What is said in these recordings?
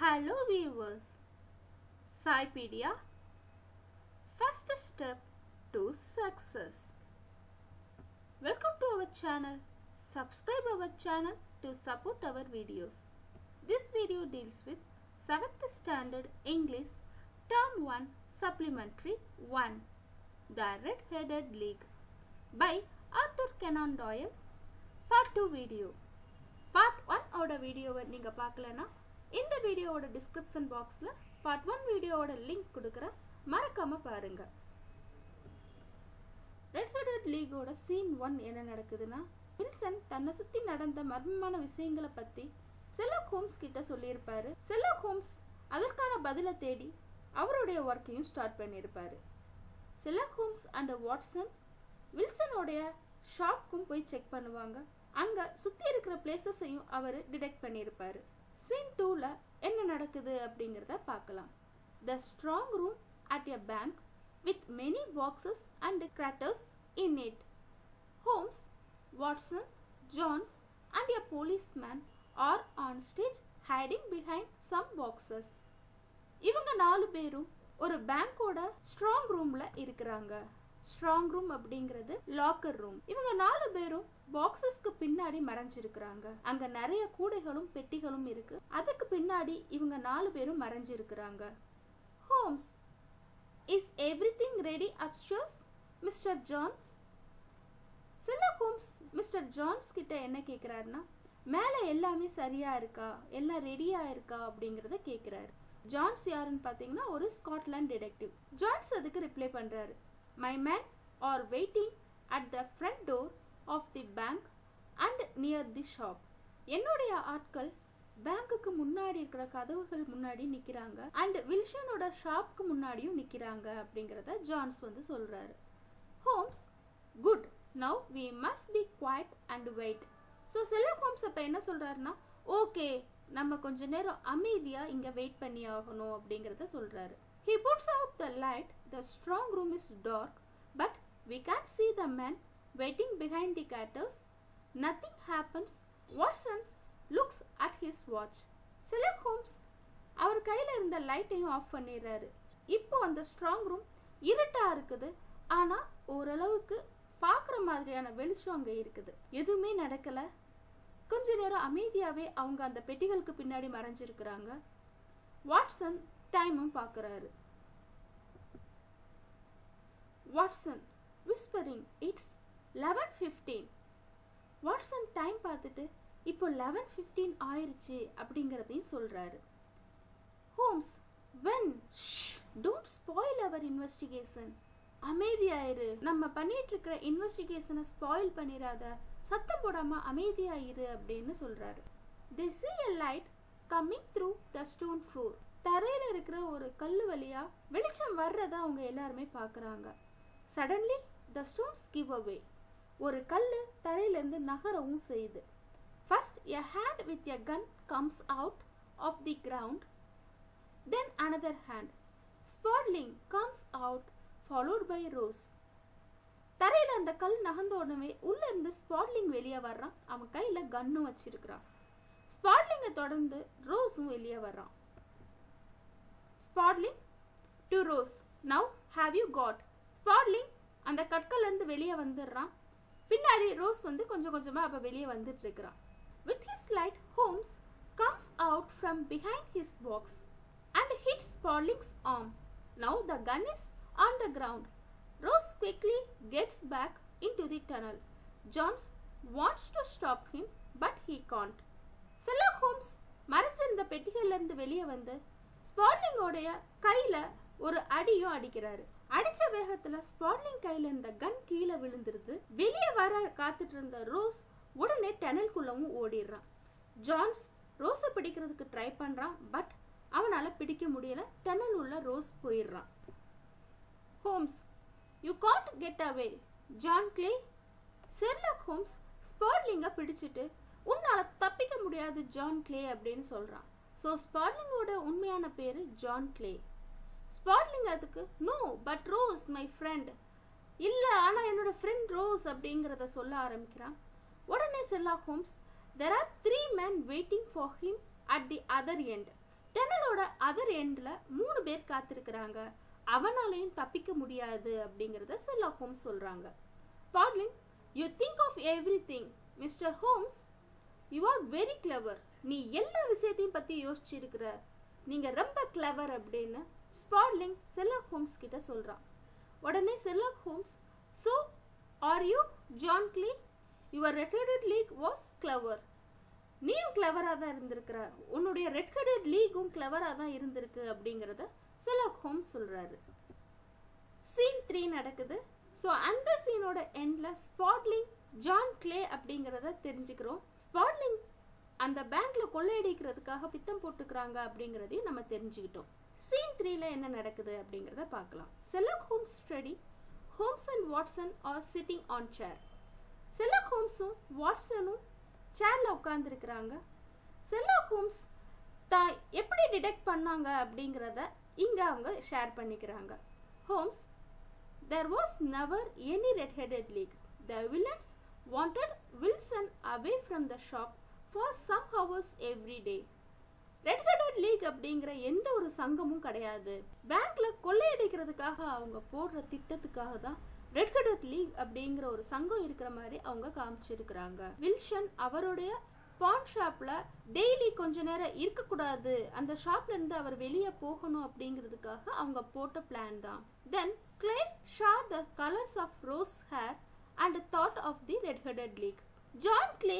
Hello viewers. Cypedia First step to success. Welcome to our channel. Subscribe our channel to support our videos. This video deals with 7th standard English Term 1 Supplementary 1 The Red Headed League by Arthur Conan Doyle Part 2 video part one ஓட வீடியோவை நீங்கள் பார்க்கலனா இந்த வீடியோவோட description பாக்ஸில் part one வீடியோவோட link கொடுக்குறேன் மறக்காமல் பாருங்கள் ரெட் ஹெடட் லீகோட சீன் ஒன் என்ன நடக்குதுன்னா வில்சன் தன்னை சுற்றி நடந்த மர்மமான விஷயங்களை பற்றி செல்லோ ஹோம்ஸ் கிட்ட சொல்லியிருப்பாரு. செல்லோ ஹோம்ஸ் அதற்கான பதிலை தேடி அவருடைய ஒர்க்கையும் ஸ்டார்ட் பண்ணியிருப்பாரு. செல்லக் ஹோம்ஸ் அண்ட் வாட்சன் வில்சனுடைய ஷாப்க்கும் போய் செக் பண்ணுவாங்க. அங்கே சுற்றி இருக்கிற பிளேசஸையும் அவர் டிடெக்ட் பண்ணியிருப்பாரு. சீன் டூவில் என்ன நடக்குது அப்படிங்கிறத பார்க்கலாம். The strong room at a bank with many boxes and crates in it Holmes Watson Jones and a policeman are on stage hiding behind some boxes இவங்க நாலு பேரும் ஒரு பேங்கோட ஸ்ட்ராங் ரூம்ல இருக்கிறாங்க. ஸ்ட்ராங் ரூம் அப்படிங்கிறது லாக்கர் ரூம் இவங்க நாலு பேரும் பாக்ஸஸ்க்கு பின்னாடி மறைஞ்சிருக்கிறாங்க. அங்க நிறைய கூடைகளும் பெட்டிகளும் இருக்கு. அதுக்கு பின்னாடி இவங்க நாலு பேரும் மறைஞ்சிருக்கிறாங்க. Holmes is everything ready upstairs mister Jones சில ஹோம்ஸ் மிஸ்டர் ஜான்ஸ் கிட்ட என்ன கேட்குறாருன்னா மேலே எல்லாமே சரியா இருக்கா? எல்லாம் ரெடியா இருக்கா? அப்படிங்கறத கேட்குறாரு ஜான்ஸ் யாருன்னு பாத்தீங்கன்னா ஒரு ஸ்காட்லாண்ட் டிடெக்டிவ் ஜான்ஸ் அதுக்கு ரிப்ளை பண்றாரு. My men are waiting at the front door of the bank and near the shop என்னுடைய ஆட்கள் பேங்க்குக்கு முன்னாடி இருக்கிற கதவுகள் முன்னாடி நிக்கிறாங்க அண்ட் வில்ஷனோட ஷாப்க்கு முன்னாடியும் நிக்கிறாங்க அப்படிங்கறத ஜான்ஸ் வந்து சொல்றாரு. Holmes good now we must be quiet and wait so Sherlock Holmes அப்ப என்ன சொல்றாருன்னா ஓகே நம்ம கொஞ்ச நேரம் அமைதியா இங்க வெயிட் பண்ணி ஆகணும் அப்படிங்கறத சொல்றாரு. He puts out the light. The strong room is dark, but we can't see the man waiting behind the curtains. Nothing happens. Watson looks at his watch. Sherlock Holmes அவர் கையில் இருந்த லைட்டையும் ஆஃப் பண்ணிடுறாரு இப்போ அந்த strong room இருட்டா இருக்குது ஆனா ஓரளவுக்கு பார்க்குற மாதிரியான வெளிச்சம் அங்க இருக்குது எதுவுமே நடக்கல கொஞ்ச நேரம் அமைதியாவே அவங்க அந்த பெட்டிகளுக்கு பின்னாடி மறைஞ்சிருக்கிறாங்க வாட்சன் டைமும் பார்க்குறாரு. Watson whispering it's eleven fifteen Watson time பார்த்துட்டு இப்போ லெவன் ஃபிஃப்டீன் ஆயிடுச்சு அப்படிங்கிறதையும் சொல்கிறாரு Holmes when don't spoil our investigation அமைதியாயிரு. நம்ம பண்ணிட்டு இருக்கிற இன்வெஸ்டிகேஷனை ஸ்பாயில் பண்ணிடாத. சத்தம் போடாம அமைதியாயிரு அப்படின்னு சொல்றாரு. This is a light coming through the stone floor தரையில இருக்கிற ஒரு கல்லு வழியா வெளிச்சம் வர்றத அவங்க எல்லாருமே பாக்குறாங்க suddenly the stones give away ஒரு கல்லு தரையிலேருந்து நகரவும் செய்யுது. First a hand with a gun comes out of the ground then another hand Spaulding comes out followed by Ross தரையில் அந்த கல் நகர்ந்த உடனே உள்ளேருந்து ஸ்பாட்லிங் வெளியே வர்றான். அவன் கையில் கன்னும் வச்சிருக்கிறான். ஸ்பாட்லிங்கை தொடர்ந்து ரோஸும் வெளியே வர்றான். Spaulding to Ross now have you got Spaulding அந்த கற்கள்ல இருந்து வெளியே வந்துடுறான் பின்னாடி ரோஸ் வந்து கொஞ்சம் கொஞ்சமா அப்ப வெளியே வந்துட்டு இருக்கிறான் with his light Holmes comes out from behind his box and hits Spaulding's arm now the gun is on the ground Ross quickly gets back into the tunnel Jones wants to stop him but he can't Sherlock Holmes மறைச்சிருந்த பெட்டிகள்ல இருந்து வெளியே வந்து ஸ்பாட்லிங்கோடைய கையில ஒரு அடியும் அடிக்கிறாரு. அடிச்ச வேகத்துல ஸ்பாட்லிங் கையில இருந்த கன் கீழே விழுந்துருது. வெளியே வர காத்துட்டு இருந்த ரோஸ் உடனே டெனல்குள்ளவும் ஓடிடுறான். ஜான்ஸ் ரோஸை பிடிக்கிறதுக்கு ட்ரை பண்றான் பட் அவனால பிடிக்க முடியல. டெனல் உள்ள ரோஸ் போயிடுறான். Holmes you can't get away John Clay Sherlock Holmes ஸ்பாட்லிங்க பிடிச்சிட்டு உன்னால தப்பிக்க முடியாது ஜான் கிளே அப்படின்னு சொல்றான். ஸோ ஸ்பாட்லிங்கோட உண்மையான பேர் ஜான் கிளே ஸ்பாட்லிங் அதுக்கு no but Ross my friend இல்லை ஆனால் என்னோட ஃப்ரெண்ட் ரோஸ் அப்படிங்கிறத சொல்ல ஆரம்பிக்கிறான். உடனே Sherlock Holmes there are three men waiting for him at the other end டெனலோட other எண்டில் மூணு பேர் காத்திருக்கிறாங்க. அவனாலையும் தப்பிக்க முடியாது அப்படிங்கிறத செல்லா ஹோம்ஸ் சொல்கிறாங்க Spaulding you think of everything mister Holmes you are very clever நீ எல்லா விஷயத்தையும் பத்தி யோசிச்சிருக்கிற. நீங்க ரொம்ப கிளவர் அப்படின்னு ஸ்பாட்லிங் செல்லாக் ஹோம்ஸ் கிட்ட சொல்றான். உடனே Sherlock Holmes so are you John Clay your red headed league was clever நீயும் கிளவராக தான் இருந்திருக்கிற. உன்னுடைய ரெட் ஹெடட் லீக்கும் கிளவராக தான் இருந்திருக்கு அப்படிங்கிறத செல்லாக் ஹோம்ஸ் சொல்றாரு. சீன் த்ரீ நடக்குது. ஸோ அந்த சீனோட எண்டில் ஸ்பாட்லிங் ஜான் கிளே அப்படிங்கிறத தெரிஞ்சுக்கிறோம். ஸ்பாட்லிங் அந்த பேங்க்ல கொள்ளையடிக்கிறதுக்காக திட்டம் போட்டுக்கிறாங்க அப்படிங்கிறதையும் நம்ம தெரிஞ்சுக்கிட்டோம். சீன் த்ரீல என்ன நடக்குது அப்படிங்கிறத பார்க்கலாம். Sherlock Holmes study Holmes and Watson are sitting on chair Sherlock ஹோம்ஸும் வாட்ஸனும் சேர்ல உட்காந்துருக்கிறாங்க செல்லாக் ஹோம்ஸ் தான் எப்படி டிடெக்ட் பண்ணாங்க அப்படிங்கிறத இங்கே அவங்க ஷேர் பண்ணிக்கிறாங்க. Holmes there was never any red headed league the villains wanted Wilson away from the shop for some hours every day red headed league அப்படிங்கிற எந்த ஒரு சங்கமும் கிடையாது. பேங்க்ல கொள்ளையடிக்கிறதுக்காக அவங்க போடுற திட்டத்துக்காக தான் ரெட் ஹெடட் லீக் அப்படிங்கிற ஒரு சங்கம் இருக்கிற மாதிரி அவங்க காமிச்சிருக்கிறாங்க. வில்ஷன் அவருடைய பான் ஷாப்ல டெய்லி கொஞ்ச நேரம் இருக்கக்கூடாது. அந்த ஷாப்ல இருந்து அவர் வெளியே போகணும் அப்படிங்கிறதுக்காக அவங்க போட்ட பிளான் தான். Then Clay saw the colours of Ross hair and thought of the red headed league John Clay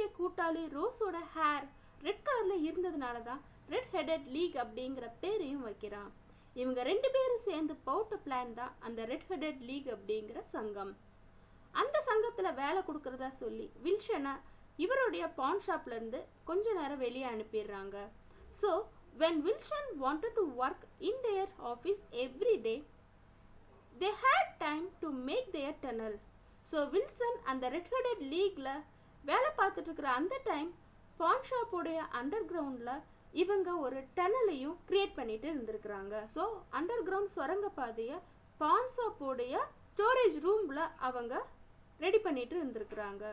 அவனுடைய கூட்டாளி ரோஸோட ஹேர் ரெட் கலர்ல இருந்ததுனால தான் ரெட் ஹெடட் லீக் அப்படிங்கிற பேரையும் வைக்கிறான். இவங்க ரெண்டு பேரும் சேர்ந்து போட்ட பிளான் தான் அந்த ரெட் ஹெடட் லீக் அப்படிங்கிற சங்கம். அந்த சங்கத்துல வேலை கொடுக்கறதா சொல்லி வில்ஷனை இவருடைய பான் ஷாப்ல இருந்து கொஞ்ச நேரம் வெளியே அனுப்பிடுறாங்க. So when Wilson wanted to work in their office every day they had time to make their tunnel so Wilson அந்த ரெட் ஹெடட் லீக்ல வேலை பார்த்துட்டு இருக்கிற அந்த டைம் பான் ஷாப்போடைய அண்டர் கிரவுண்டில் இவங்க ஒரு டனலையும் கிரியேட் பண்ணிட்டு இருந்திருக்கிறாங்க. ஸோ அண்டர் கிரவுண்ட் சுரங்க பாதையை பான் ஷாப்போடைய ஸ்டோரேஜ் ரூம்ல அவங்க ரெடி பண்ணிட்டு இருந்திருக்கிறாங்க.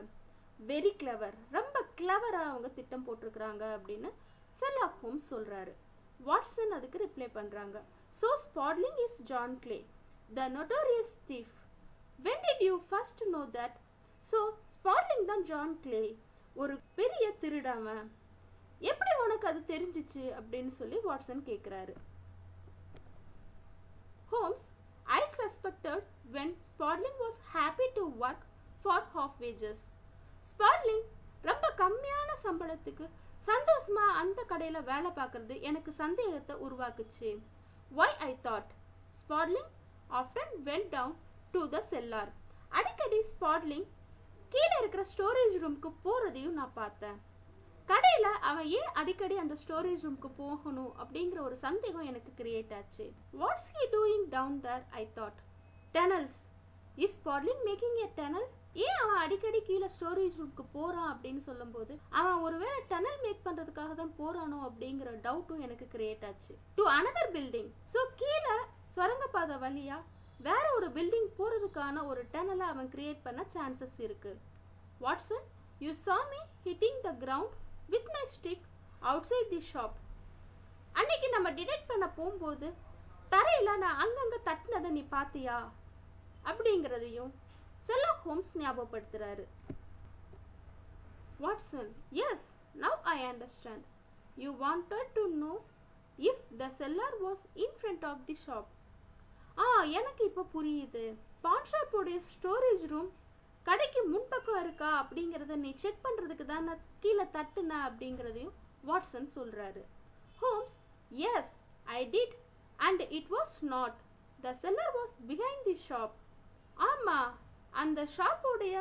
வெரி கிளவர் ரொம்ப கிளவராக அவங்க திட்டம் போட்டிருக்கிறாங்க அப்படின்னு செல்லாக் ஹோம்ஸ் சொல்கிறாரு வாட்சன் அதுக்கு ரிப்ளை பண்ணுறாங்க so Spaulding is John Clay the notorious thief when did you first know that so Spaulding தான் ஜான் கிளே ஒரு பெரிய திருடாம எப்படி உனக்கு அது தெரிஞ்சிச்சு அப்படின்னு சொல்லி வாட்சன் கேட்குறாரு Holmes I suspected when Spaulding was happy to work for half wages Spaulding ரொம்ப கம்மியான சம்பளத்துக்கு சந்தோஷமா அந்த கடையில் வேலை பார்க்கறது எனக்கு சந்தேகத்தை உருவாக்குச்சு. Why I thought Spaulding often went down to the cellar அடிக்கடி ஸ்பாட்லிங் கீழே இருக்கிற ஸ்டோரேஜ் ரூமுக்கு போறதையும் நான் பார்த்தேன். கடையில அவன் ஏன் அடிக்கடி அந்த ஸ்டோரேஜ் ரூமுக்கு போகணும் அப்படிங்கிற ஒரு சந்தேகம் எனக்கு கிரியேட் ஆச்சு. What's he doing down there I thought tunnels is Spaulding making a tunnel ஏன் அவன் அடிக்கடி கீழே ஸ்டோரேஜ் ரூமுக்கு போறான் அப்படின்னு சொல்லும்போது அவன் ஒருவேளை டனல் மேக் பண்றதுக்காக தான் போறானோ அப்படிங்கிற டவுட்டும் எனக்கு கிரியேட் ஆச்சு. டு அனதர் பில்டிங் ஸோ கீழே சுரங்கப்பாதை வழியா வேற ஒரு பில்டிங் போறதுக்கான ஒரு டனலை அவன் கிரியேட் பண்ண சான்சஸ் இருக்கு. Watson you saw me hitting the ground with my stick outside the shop அன்னைக்கு நம்ம டிடெக்ட் பண்ண போகும்போது தரையில நான் அங்கங்கே தட்டினதை நீ பார்த்தியா அப்படிங்கிறதையும் Sherlock Holmes ஞாபகப்படுத்துறாரு. Watson yes now I understand you wanted to know if the cellar was in front of the shop ஆ எனக்கு இப்போ புரியுது. பான் ஷாப்போடைய ஸ்டோரேஜ் ரூம் கடைக்கு முன்பக்கம் இருக்கா அப்படிங்கிறத நீ செக் பண்ணுறதுக்கு தான் நான் கீழே தட்டுன அப்படிங்கிறதையும் வாட்சன் சொல்கிறாரு Holmes yes I did and it was not the cellar was behind the shop ஆமாம் அந்த ஷாப்போடைய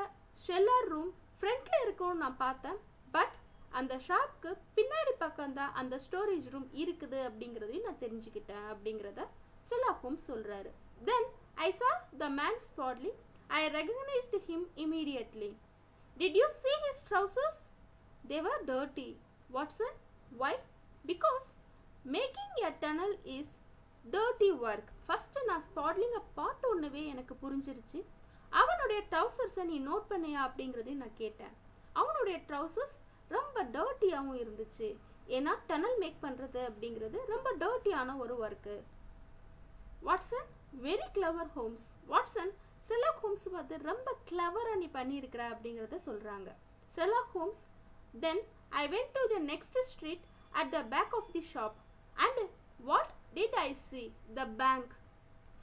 செல்லர் ரூம் ஃப்ரண்ட்ல இருக்கும்னு நான் பார்த்தேன். பட் அந்த ஷாப்க்கு பின்னாடி பக்கம் தான் அந்த ஸ்டோரேஜ் ரூம் இருக்குது அப்படிங்கிறதையும் நான் தெரிஞ்சுக்கிட்டேன் அப்படிங்கிறத செல்லா ஹோம்ஸ் சொல்கிறாரு then I saw the man Spaulding I recognized him immediately did you see his trousers they were dirty what's a why because making a tunnel is dirty work first நான் ஸ்பாட்லிங்கை பார்த்த உடனே எனக்கு புரிஞ்சிருச்சு. அவனுடைய ட்ரௌசர்ஸை நீ note பண்ணியா அப்படிங்கிறதையும் நான் கேட்டேன். அவனுடைய ட்ரௌசர்ஸ் ரொம்ப டர்ட்டியாகவும் இருந்துச்சு. ஏன்னா டனல் மேக் பண்ணுறது அப்படிங்கிறது ரொம்ப டர்ட்டியான ஒரு work Watson very clever Holmes Watson Sherlock Holmes பார்த்து ரொம்ப கிளவராக நீ பண்ணியிருக்கிற அப்படிங்கிறத சொல்கிறாங்க Sherlock Holmes then I went to the next street at the back of the shop and what did I see the bank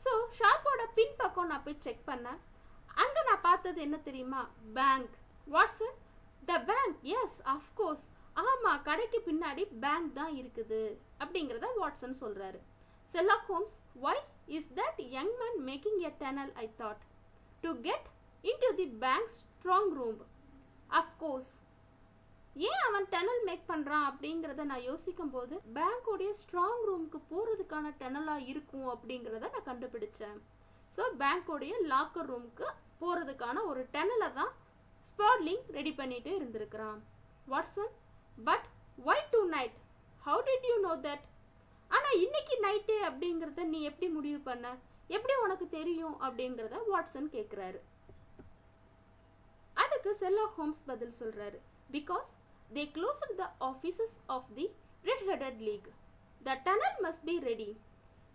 so ஷாப்போட பின் பக்கம் நான் போய் செக் பண்ணேன். அங்கே நான் பார்த்தது என்ன தெரியுமா? Bank Watson the bank yes of course ஆமாம் கடைக்கு பின்னாடி பேங்க் தான் இருக்குது அப்படிங்கிறத வாட்ஸன் சொல்கிறாரு Sherlock Holmes why is that young man making a tunnel, I thought to get into the bank's bank strong room course, ஏன் அவன் டனல் மேக் பண்ணுறான் அப்படிங்கிறத நான் யோசிக்கும் போது பேங்கோடைய ஸ்ட்ராங் ரூமுக்கு போகிறதுக்கான டனலாக இருக்கும் அப்படிங்கிறத நான் கண்டுபிடிச்சேன். ஸோ பேங்கோடைய லாக்கர் ரூமுக்கு போகிறதுக்கான ஒரு டனலை தான் ஸ்பாட்லிங் ரெடி பண்ணிட்டு இருந்திருக்கிறான். Watson but why tonight how did you know that ஆனால் இன்னைக்கு நைட்டு அப்படிங்கிறத நீ எப்படி முடிவு பண்ண? எப்படி உனக்கு தெரியும் அப்படிங்கிறத வாட்ஸன் கேட்குறாரு அதுக்கு செல்லா ஹோம்ஸ் பதில் சொல்றாரு. Because they closed the offices of the red headed league the tunnel must be ready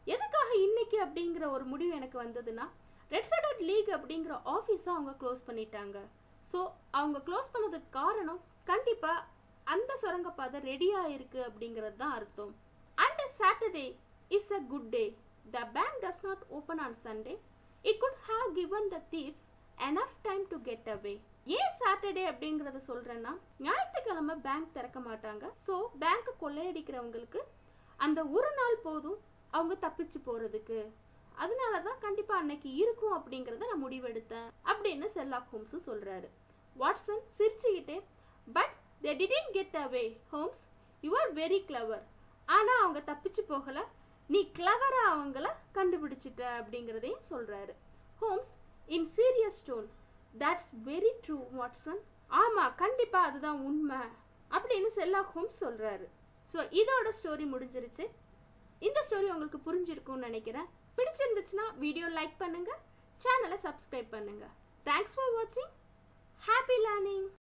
எதுக்காக இன்னைக்கு அப்படிங்கிற ஒரு முடிவு எனக்கு வந்ததுன்னா ரெட் ஹெடட் லீக் அப்படிங்கிற ஆஃபீஸை அவங்க க்ளோஸ் பண்ணிட்டாங்க. ஸோ அவங்க க்ளோஸ் பண்ணதுக்கு காரணம் கண்டிப்பாக அந்த சுரங்கப்பாதை ரெடியாக இருக்குது அப்படிங்கிறது தான் அர்த்தம். Saturday Saturday is good good day the bank does not open on Sunday it could given given the enough time time to get away ஏன் சாட்டர்டே அப்படிங்கறத சொல்றேன்னா ஞாயிற்றுக்கிழமை பேங்க் திறக்க மாட்டாங்க. ஸோ பேங்க் கொள்ளையடிக்கிறவங்களுக்கு அந்த ஒரு நாள் போதும் அவங்க தப்பிச்சு போறதுக்கு. அதனால தான் கண்டிப்பா அன்னைக்கு இருக்கும் அப்படிங்கறத நான் முடிவெடுத்தேன் அப்படின்னு செல்லாக் ஹோம்ஸ் சொல்றாரு. வாட்ஸன் சிரிச்சுக்கிட்டே but they didn't get away Holmes you are very clever ஆனா அவங்க தப்பிச்சு போகல. நீ கிளவரா அவங்கள கண்டுபிடிச்சிட்ட அப்படிங்கிறதையும் சொல்றாரு. Holmes in serious tone that's very true Watson ஆமா கண்டிப்பா அதுதான் உண்மை அப்படின்னு செல்லா ஹோம்ஸ் சொல்றாரு. ஸோ இதோட ஸ்டோரி முடிஞ்சிருச்சு. இந்த ஸ்டோரி உங்களுக்கு புரிஞ்சிருக்கும்னு நினைக்கிறேன். பிடிச்சிருந்துச்சுன்னா வீடியோ லைக் பண்ணுங்க சேனலை சப்ஸ்கிரைப் பண்ணுங்க. தேங்க்ஸ் ஃபார் வாட்சிங் ஹாப்பி லேர்னிங்